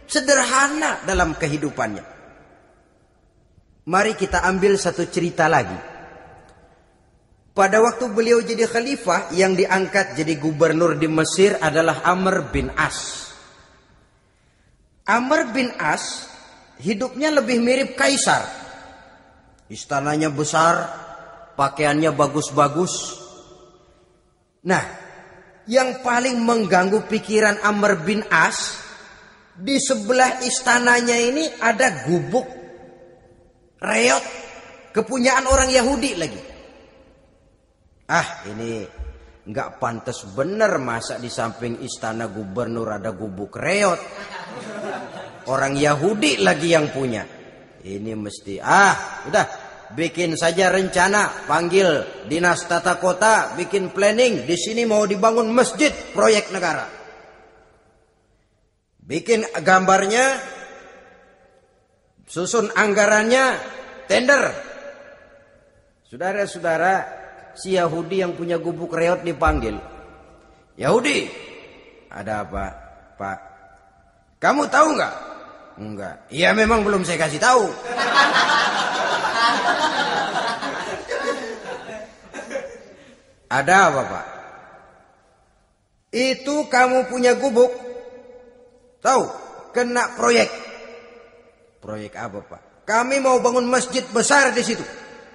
sederhana dalam kehidupannya. Mari kita ambil satu cerita lagi. Pada waktu beliau jadi khalifah yang diangkat jadi gubernur di Mesir adalah Amr bin As. Amr bin As hidupnya lebih mirip kaisar. Istananya besar, pakaiannya bagus-bagus. Nah, yang paling mengganggu pikiran Amr bin As di sebelah istananya ini ada gubuk reot kepunyaan orang Yahudi lagi. Ah, ini nggak pantas bener masa di samping istana gubernur ada gubuk reot. Orang Yahudi lagi yang punya. Ini mesti ah, udah bikin saja rencana, panggil dinas tata kota, bikin planning. Di sini mau dibangun masjid proyek negara. Bikin gambarnya, susun anggarannya, tender. Saudara-saudara, si Yahudi yang punya gubuk reot dipanggil. Yahudi, ada apa, Pak? Kamu tahu nggak? Enggak. Iya memang belum saya kasih tahu. Ada apa, Pak? Itu kamu punya gubuk Tahu, kena proyek. Proyek apa Pak? Kami mau bangun masjid besar di situ.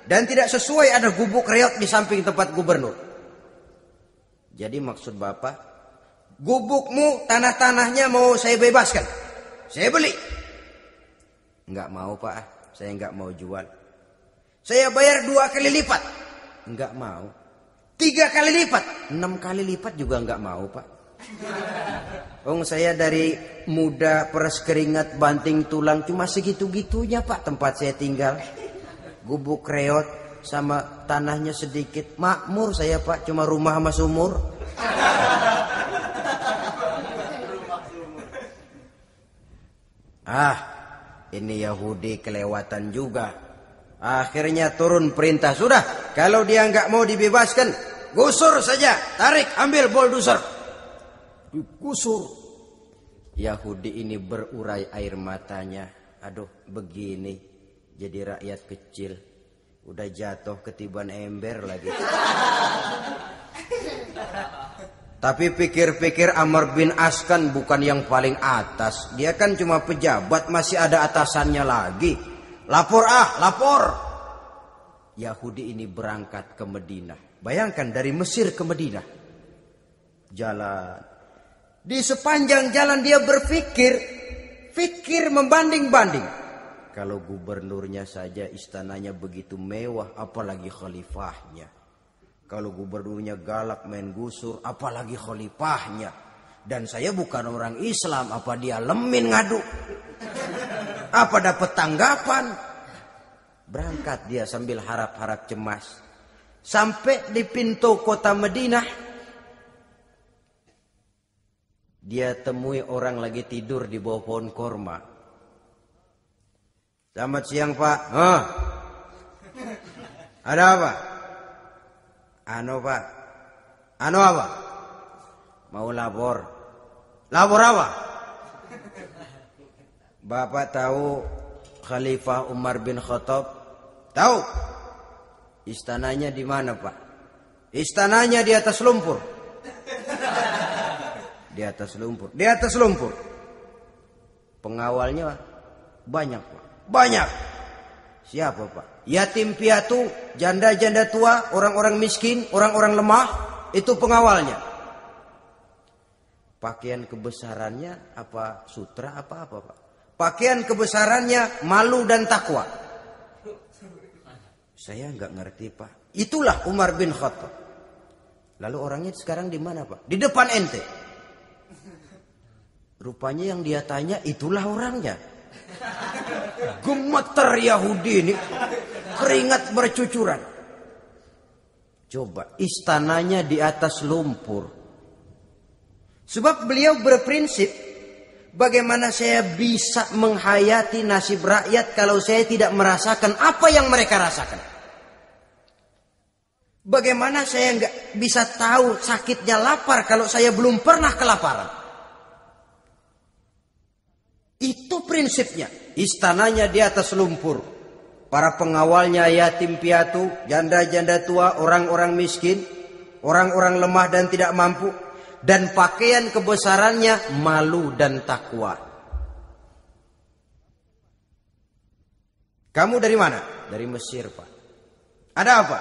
Dan tidak sesuai ada gubuk reot di samping tempat gubernur. Jadi maksud Bapak, gubukmu tanah-tanahnya mau saya bebaskan. Saya beli. Enggak mau Pak, saya enggak mau jual. Saya bayar dua kali lipat. Enggak mau. Tiga kali lipat. Enam kali lipat juga enggak mau Pak. Oh saya dari muda peres keringat banting tulang cuma segitu-gitunya pak tempat saya tinggal. Gubuk reot sama tanahnya sedikit. Makmur saya pak cuma rumah sama sumur. Ah ini Yahudi kelewatan juga. Akhirnya turun perintah. Sudah kalau dia nggak mau dibebaskan. Gusur saja. Tarik ambil bulldozer digusur. Yahudi ini berurai air matanya. Aduh begini jadi rakyat kecil. Udah jatuh ketiban ember lagi. Tapi pikir-pikir Amr bin As kan bukan yang paling atas. Dia kan cuma pejabat, masih ada atasannya lagi. Lapor ah, lapor. Yahudi ini berangkat ke Medina. Bayangkan dari Mesir ke Medina. Jalan, di sepanjang jalan dia berpikir, Fikir membanding-banding. Kalau gubernurnya saja istananya begitu mewah, apalagi khalifahnya. Kalau gubernurnya galak main gusur, apalagi khalifahnya. Dan saya bukan orang Islam, apa dia lemin ngadu? Apa dapat tanggapan? Berangkat dia sambil harap-harap cemas. Sampai di pintu kota Madinah, dia temui orang lagi tidur di bawah pohon korma. Selamat siang pak. Hah? Ada apa? Anu pak. Anu apa? Mau lapor. Lapor apa? Bapak tahu Khalifah Umar bin Khattab? Tahu? Istananya di mana, Pak? Istananya di atas lumpur. Di atas lumpur. Di atas lumpur. Pengawalnya banyak, Pak. Banyak. Siapa, Pak? Yatim piatu, janda-janda tua, orang-orang miskin, orang-orang lemah, itu pengawalnya. Pakaian kebesarannya apa sutra apa apa, Pak? Pakaian kebesarannya malu dan takwa. Saya nggak ngerti pak. Itulah Umar bin Khattab. Lalu orangnya sekarang di mana pak? Di depan ente. Rupanya yang dia tanya itulah orangnya. Gemeter Yahudi ini. Keringat bercucuran. Coba istananya di atas lumpur. Sebab beliau berprinsip Bagaimana saya bisa menghayati nasib rakyat kalau saya tidak merasakan apa yang mereka rasakan? Bagaimana saya nggak bisa tahu sakitnya lapar kalau saya belum pernah kelaparan? Itu prinsipnya. Istananya di atas lumpur. Para pengawalnya yatim piatu, janda-janda tua, orang-orang miskin, orang-orang lemah dan tidak mampu dan pakaian kebesarannya malu dan takwa. Kamu dari mana? Dari Mesir, Pak. Ada apa?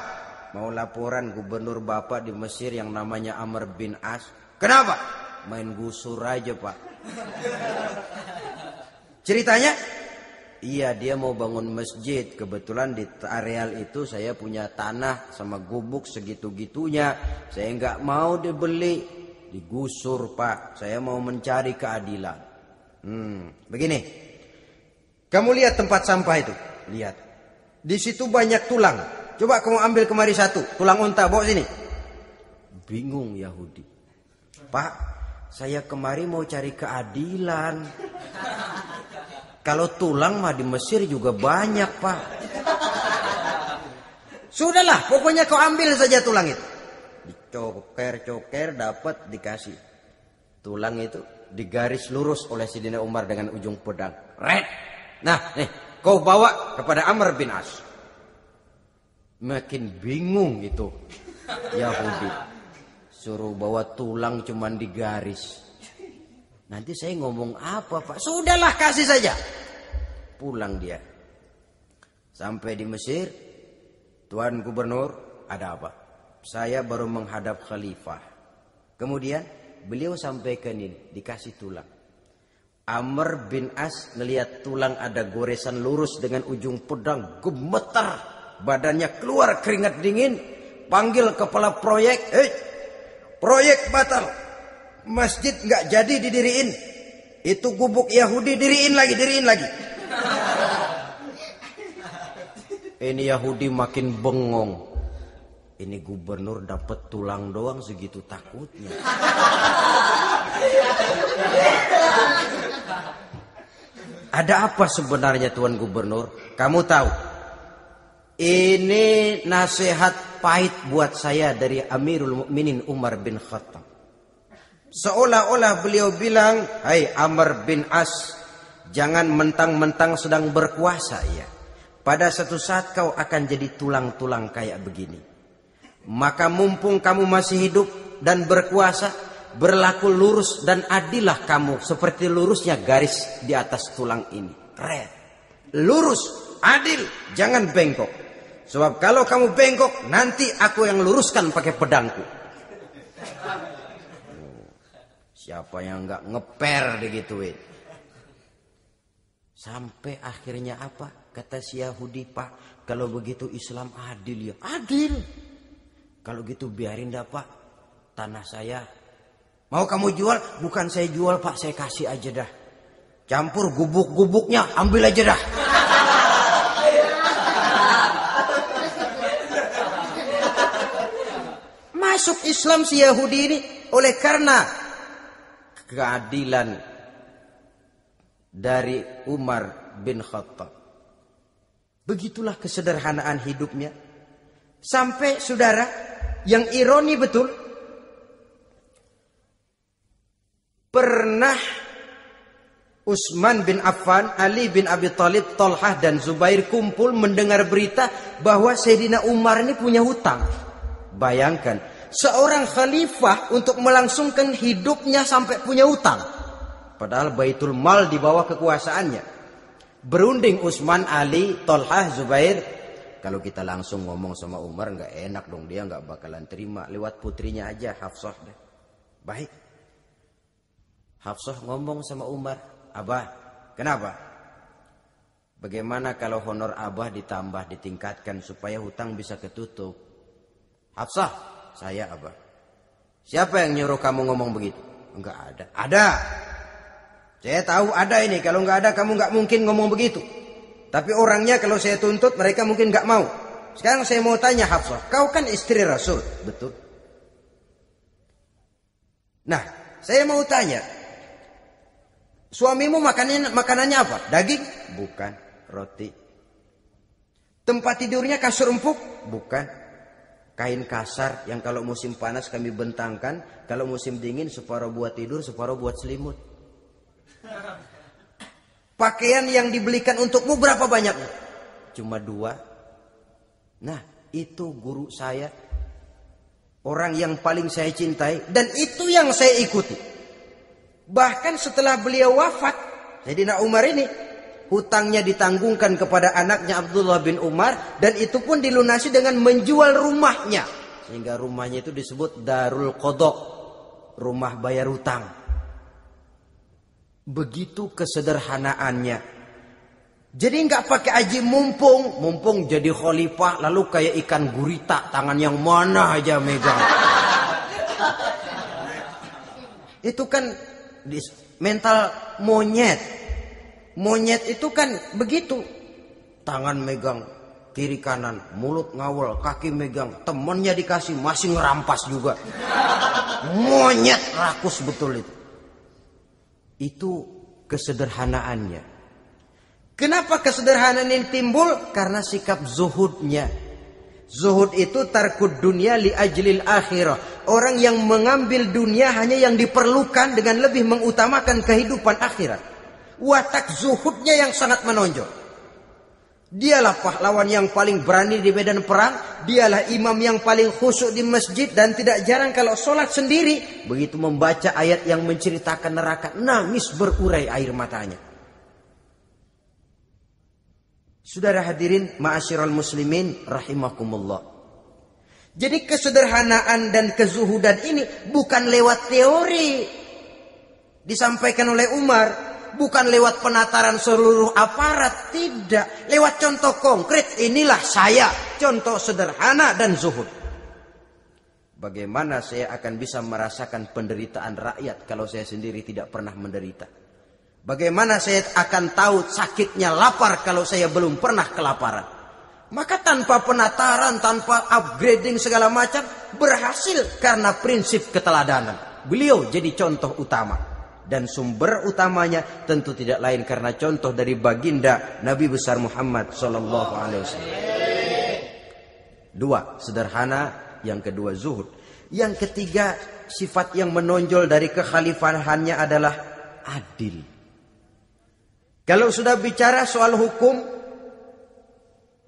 Mau laporan gubernur Bapak di Mesir yang namanya Amr bin As. Kenapa? Main gusur aja, Pak. Ceritanya? Iya, dia mau bangun masjid. Kebetulan di areal itu saya punya tanah sama gubuk segitu-gitunya. Saya nggak mau dibeli. Digusur pak. Saya mau mencari keadilan. Hmm, begini. Kamu lihat tempat sampah itu? Lihat. Di situ banyak tulang. Coba kamu ambil kemari satu. Tulang unta bawa sini. Bingung Yahudi. Pak saya kemari mau cari keadilan kalau tulang mah di Mesir juga banyak pak sudahlah pokoknya kau ambil saja tulang itu coker-coker dapat dikasih. Tulang itu digaris lurus oleh Sidina Umar dengan ujung pedang. Red. Nah, nih, kau bawa kepada Amr bin As. Makin bingung itu Yahudi. Suruh bawa tulang cuman digaris. Nanti saya ngomong apa pak? Sudahlah kasih saja. Pulang dia. Sampai di Mesir. Tuan Gubernur ada apa? saya baru menghadap khalifah. Kemudian beliau sampaikan ini, dikasih tulang. Amr bin As ngelihat tulang ada goresan lurus dengan ujung pedang gemetar. Badannya keluar keringat dingin. Panggil kepala proyek. Eh, proyek batal. Masjid nggak jadi didiriin. Itu gubuk Yahudi diriin lagi, diriin lagi. Ini Yahudi makin bengong. Ini gubernur dapat tulang doang segitu takutnya. Ada apa sebenarnya Tuan Gubernur? Kamu tahu? Ini nasihat pahit buat saya dari Amirul Mukminin Umar bin Khattab. Seolah-olah beliau bilang, "Hai Amr bin As, jangan mentang-mentang sedang berkuasa ya. Pada satu saat kau akan jadi tulang-tulang kayak begini." Maka mumpung kamu masih hidup dan berkuasa, berlaku lurus dan adillah kamu seperti lurusnya garis di atas tulang ini. Red. Lurus, adil, jangan bengkok. Sebab kalau kamu bengkok, nanti aku yang luruskan pakai pedangku. Siapa yang nggak ngeper digituin? Sampai akhirnya apa? Kata si Yahudi, Pak, kalau begitu Islam adil ya. Adil. Kalau gitu biarin dah Pak, tanah saya. Mau kamu jual? Bukan saya jual Pak, saya kasih aja dah. Campur gubuk-gubuknya, ambil aja dah. Masuk Islam si Yahudi ini oleh karena keadilan dari Umar bin Khattab. Begitulah kesederhanaan hidupnya. Sampai saudara, yang ironi betul, pernah Utsman bin Affan, Ali bin Abi Thalib, Tolhah dan Zubair kumpul mendengar berita bahwa Sayyidina Umar ini punya hutang. Bayangkan, seorang khalifah untuk melangsungkan hidupnya sampai punya hutang. Padahal Baitul Mal di bawah kekuasaannya. Berunding Utsman, Ali, Tolhah, Zubair. Kalau kita langsung ngomong sama Umar nggak enak dong dia nggak bakalan terima lewat putrinya aja Hafsah deh. Baik. Hafsah ngomong sama Umar, Abah, kenapa? Bagaimana kalau honor Abah ditambah, ditingkatkan supaya hutang bisa ketutup? Hafsah, saya Abah. Siapa yang nyuruh kamu ngomong begitu? Enggak ada. Ada. Saya tahu ada ini. Kalau nggak ada kamu nggak mungkin ngomong begitu. Tapi orangnya kalau saya tuntut mereka mungkin nggak mau. Sekarang saya mau tanya Hafsah. Kau kan istri Rasul. Betul. Nah saya mau tanya. Suamimu makanannya, makanannya apa? Daging? Bukan. Roti. Tempat tidurnya kasur empuk? Bukan. Kain kasar yang kalau musim panas kami bentangkan. Kalau musim dingin separuh buat tidur, separuh buat selimut. Pakaian yang dibelikan untukmu berapa banyaknya? Cuma dua. Nah, itu guru saya. Orang yang paling saya cintai. Dan itu yang saya ikuti. Bahkan setelah beliau wafat. Sayyidina Umar ini. Hutangnya ditanggungkan kepada anaknya Abdullah bin Umar. Dan itu pun dilunasi dengan menjual rumahnya. Sehingga rumahnya itu disebut Darul Kodok. Rumah bayar hutang. Begitu kesederhanaannya. Jadi nggak pakai aji mumpung, mumpung jadi khalifah lalu kayak ikan gurita tangan yang mana aja megang. Itu kan mental monyet. Monyet itu kan begitu. Tangan megang kiri kanan, mulut ngawal, kaki megang, temennya dikasih masih ngerampas juga. Monyet rakus betul itu. Itu kesederhanaannya. Kenapa kesederhanaan ini timbul? Karena sikap zuhudnya. Zuhud itu tarkud dunia li ajlil akhirah. Orang yang mengambil dunia hanya yang diperlukan dengan lebih mengutamakan kehidupan akhirat. Watak zuhudnya yang sangat menonjol. Dialah pahlawan yang paling berani di medan perang. Dialah imam yang paling khusyuk di masjid. Dan tidak jarang kalau sholat sendiri. Begitu membaca ayat yang menceritakan neraka. Nangis berurai air matanya. Saudara hadirin ma'asyiral muslimin rahimakumullah. Jadi kesederhanaan dan kezuhudan ini bukan lewat teori. Disampaikan oleh Umar bukan lewat penataran seluruh aparat, tidak. Lewat contoh konkret, inilah saya, contoh sederhana dan zuhud. Bagaimana saya akan bisa merasakan penderitaan rakyat kalau saya sendiri tidak pernah menderita? Bagaimana saya akan tahu sakitnya lapar kalau saya belum pernah kelaparan? Maka tanpa penataran, tanpa upgrading segala macam, berhasil karena prinsip keteladanan. Beliau jadi contoh utama dan sumber utamanya tentu tidak lain karena contoh dari baginda Nabi besar Muhammad sallallahu alaihi wasallam. Dua, sederhana, yang kedua zuhud. Yang ketiga, sifat yang menonjol dari kekhalifahannya adalah adil. Kalau sudah bicara soal hukum,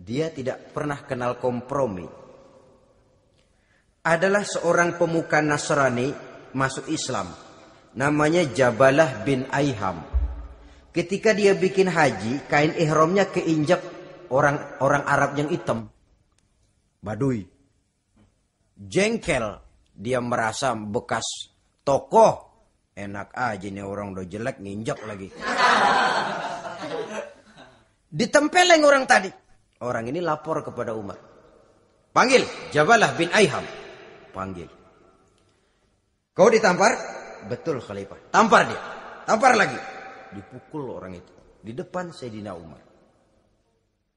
dia tidak pernah kenal kompromi. Adalah seorang pemuka Nasrani masuk Islam namanya Jabalah bin Aiham. Ketika dia bikin haji, kain ihramnya keinjak orang orang Arab yang hitam. Badui. Jengkel, dia merasa bekas tokoh. Enak aja nih orang udah jelek nginjak lagi. Ditempeleng orang tadi. Orang ini lapor kepada Umar. Panggil Jabalah bin Aiham. Panggil. Kau ditampar? Betul khalifah. Tampar dia. Tampar lagi. Dipukul orang itu. Di depan Sayyidina Umar.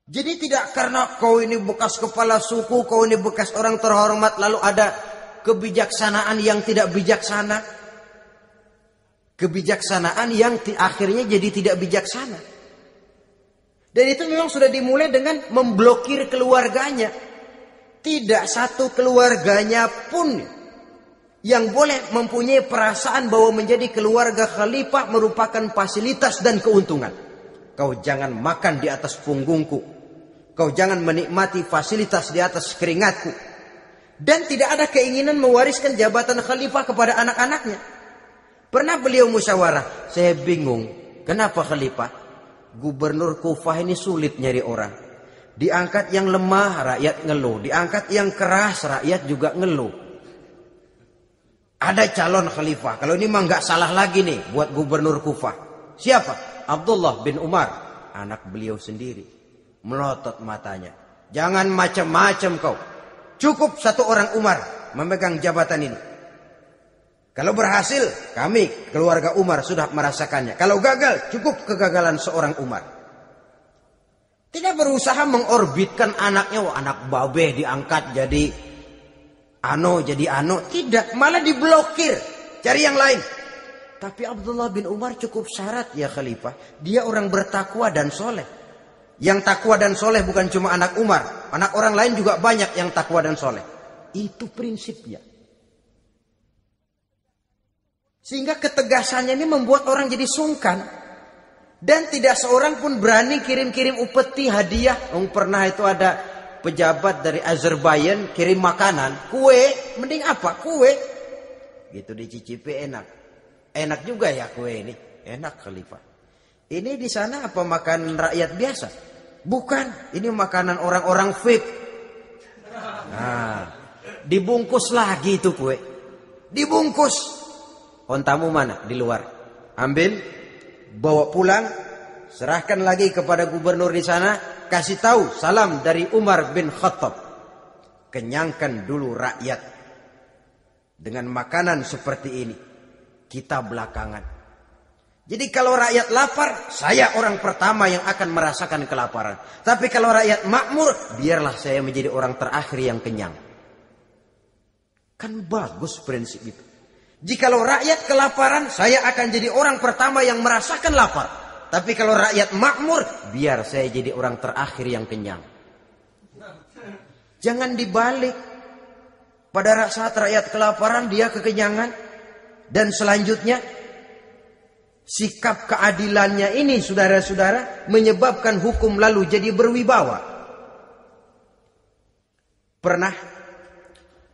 Jadi tidak karena kau ini bekas kepala suku, kau ini bekas orang terhormat, lalu ada kebijaksanaan yang tidak bijaksana. Kebijaksanaan yang akhirnya jadi tidak bijaksana. Dan itu memang sudah dimulai dengan memblokir keluarganya. Tidak satu keluarganya pun yang boleh mempunyai perasaan bahwa menjadi keluarga khalifah merupakan fasilitas dan keuntungan. Kau jangan makan di atas punggungku. Kau jangan menikmati fasilitas di atas keringatku. Dan tidak ada keinginan mewariskan jabatan khalifah kepada anak-anaknya. Pernah beliau musyawarah, saya bingung, kenapa khalifah? Gubernur Kufah ini sulit nyari orang. Diangkat yang lemah, rakyat ngeluh. Diangkat yang keras, rakyat juga ngeluh. Ada calon khalifah. Kalau ini mah nggak salah lagi nih buat gubernur Kufah. Siapa? Abdullah bin Umar, anak beliau sendiri melotot matanya. Jangan macam-macam kau. Cukup satu orang Umar memegang jabatan ini. Kalau berhasil, kami keluarga Umar sudah merasakannya. Kalau gagal, cukup kegagalan seorang Umar. Tidak berusaha mengorbitkan anaknya, oh, anak babe diangkat jadi ano, jadi ano. Tidak, malah diblokir. Cari yang lain. Tapi Abdullah bin Umar cukup syarat ya khalifah. Dia orang bertakwa dan soleh. Yang takwa dan soleh bukan cuma anak Umar. Anak orang lain juga banyak yang takwa dan soleh. Itu prinsipnya. Sehingga ketegasannya ini membuat orang jadi sungkan. Dan tidak seorang pun berani kirim-kirim upeti hadiah. Oh, pernah itu ada pejabat dari Azerbaijan kirim makanan. Kue, mending apa? Kue. Gitu dicicipi enak. Enak juga ya kue ini. Enak khalifah. Ini di sana apa makan rakyat biasa? Bukan, ini makanan orang-orang fit. Nah, dibungkus lagi itu kue. Dibungkus. Ontamu mana? Di luar. Ambil, bawa pulang, serahkan lagi kepada gubernur di sana, kasih tahu salam dari Umar bin Khattab. Kenyangkan dulu rakyat dengan makanan seperti ini. Kita belakangan. Jadi kalau rakyat lapar, saya orang pertama yang akan merasakan kelaparan. Tapi kalau rakyat makmur, biarlah saya menjadi orang terakhir yang kenyang. Kan bagus prinsip itu. Jikalau rakyat kelaparan, saya akan jadi orang pertama yang merasakan lapar. Tapi kalau rakyat makmur, biar saya jadi orang terakhir yang kenyang. Jangan dibalik. Pada saat rakyat kelaparan, dia kekenyangan. Dan selanjutnya, Sikap keadilannya ini saudara-saudara menyebabkan hukum lalu jadi berwibawa. Pernah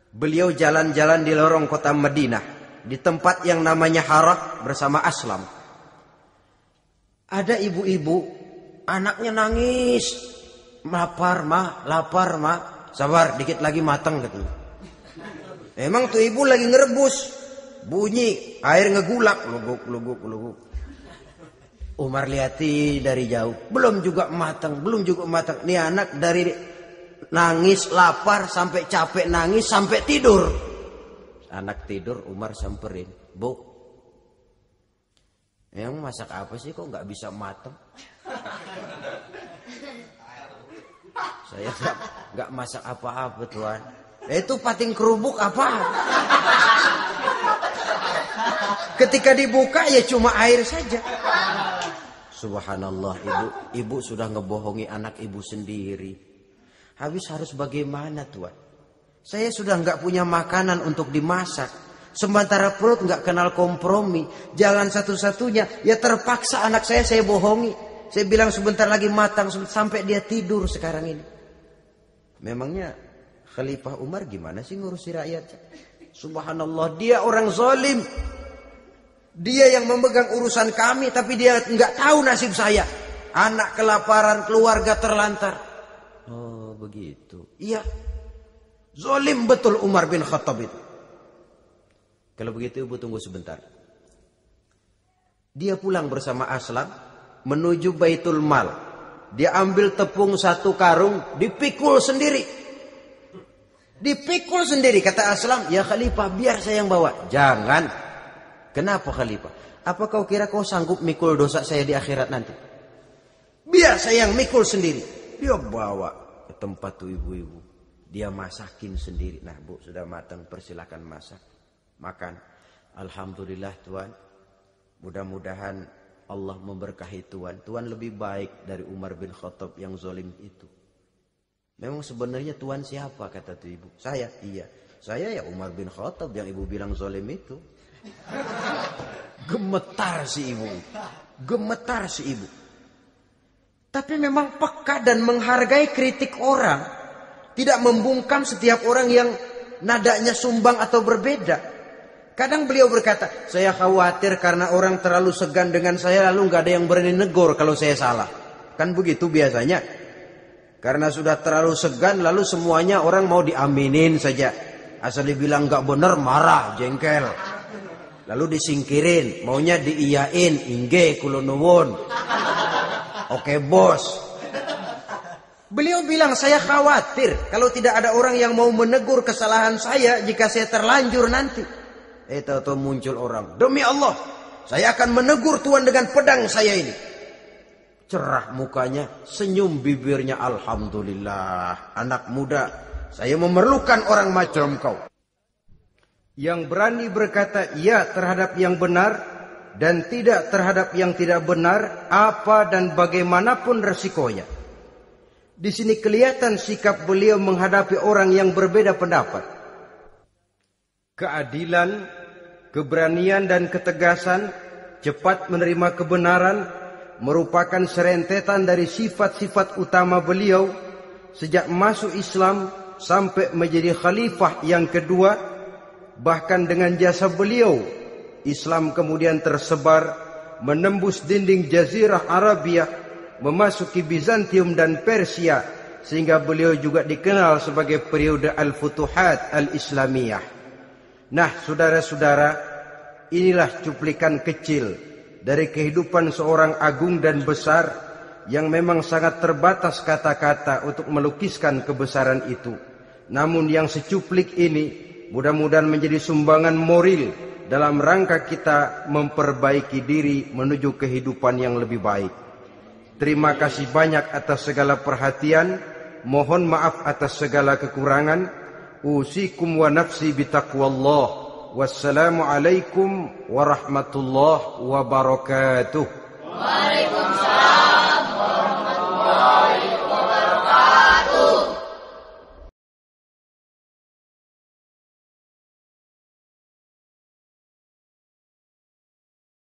beliau jalan-jalan di lorong kota Madinah di tempat yang namanya Harah bersama Aslam. Ada ibu-ibu anaknya nangis, lapar mah, lapar mah, sabar dikit lagi matang gitu. Emang tuh ibu lagi ngerebus, bunyi air ngegulak. Luguk luguk luguk. Umar lihati dari jauh. Belum juga matang belum juga matang nih anak dari nangis lapar sampai capek nangis sampai tidur. Anak tidur Umar samperin. Bu yang masak apa sih kok nggak bisa matang saya nggak masak apa-apa tuan itu pating kerubuk apa Ketika dibuka ya cuma air saja. Subhanallah ibu, ibu sudah ngebohongi anak ibu sendiri. Habis harus bagaimana tuan? Saya sudah nggak punya makanan untuk dimasak. Sementara perut nggak kenal kompromi. Jalan satu-satunya ya terpaksa anak saya saya bohongi. Saya bilang sebentar lagi matang sampai dia tidur sekarang ini. Memangnya Khalifah Umar gimana sih ngurusi rakyat? Subhanallah dia orang zalim. Dia yang memegang urusan kami tapi dia nggak tahu nasib saya. Anak kelaparan, keluarga terlantar. Oh, begitu. Iya. Zolim betul Umar bin Khattab itu. Kalau begitu ibu tunggu sebentar. Dia pulang bersama Aslam menuju Baitul Mal. dia ambil tepung satu karung, dipikul sendiri. Dipikul sendiri kata Aslam, ya Khalifah biar saya yang bawa. Jangan. Kenapa Khalifah? Apa kau kira kau sanggup mikul dosa saya di akhirat nanti? Biar saya yang mikul sendiri. Dia bawa ke tempat tuh ibu-ibu. Dia masakin sendiri. Nah bu sudah matang persilahkan masak. Makan. Alhamdulillah Tuhan. Mudah-mudahan Allah memberkahi Tuhan. Tuhan lebih baik dari Umar bin Khattab yang zolim itu. Memang sebenarnya Tuhan siapa kata tuh ibu? Saya, iya. Saya ya Umar bin Khattab yang ibu bilang zolim itu. Gemetar si ibu. Gemetar si ibu. Tapi memang peka dan menghargai kritik orang. Tidak membungkam setiap orang yang nadanya sumbang atau berbeda. Kadang beliau berkata, saya khawatir karena orang terlalu segan dengan saya lalu nggak ada yang berani negor kalau saya salah. Kan begitu biasanya. Karena sudah terlalu segan lalu semuanya orang mau diaminin saja. Asal dibilang nggak benar marah, jengkel. Lalu disingkirin, maunya diiyain, ingge kulonuwun. Oke bos. Beliau bilang saya khawatir kalau tidak ada orang yang mau menegur kesalahan saya jika saya terlanjur nanti. Eh tahu muncul orang. Demi Allah, saya akan menegur Tuhan dengan pedang saya ini cerah mukanya, senyum bibirnya alhamdulillah. Anak muda, saya memerlukan orang macam kau. Yang berani berkata ya terhadap yang benar dan tidak terhadap yang tidak benar, apa dan bagaimanapun resikonya. Di sini kelihatan sikap beliau menghadapi orang yang berbeda pendapat. Keadilan, keberanian dan ketegasan, cepat menerima kebenaran, merupakan serentetan dari sifat-sifat utama beliau sejak masuk Islam sampai menjadi khalifah yang kedua bahkan dengan jasa beliau Islam kemudian tersebar menembus dinding jazirah Arabia memasuki Bizantium dan Persia sehingga beliau juga dikenal sebagai periode Al-Futuhat Al-Islamiyah. Nah, saudara-saudara, inilah cuplikan kecil dari kehidupan seorang agung dan besar yang memang sangat terbatas kata-kata untuk melukiskan kebesaran itu. Namun yang secuplik ini mudah-mudahan menjadi sumbangan moral dalam rangka kita memperbaiki diri menuju kehidupan yang lebih baik. Terima kasih banyak atas segala perhatian. Mohon maaf atas segala kekurangan. أوصيكم ونفسي بتقوى الله والسلام عليكم ورحمة الله وبركاته. وعليكم السلام.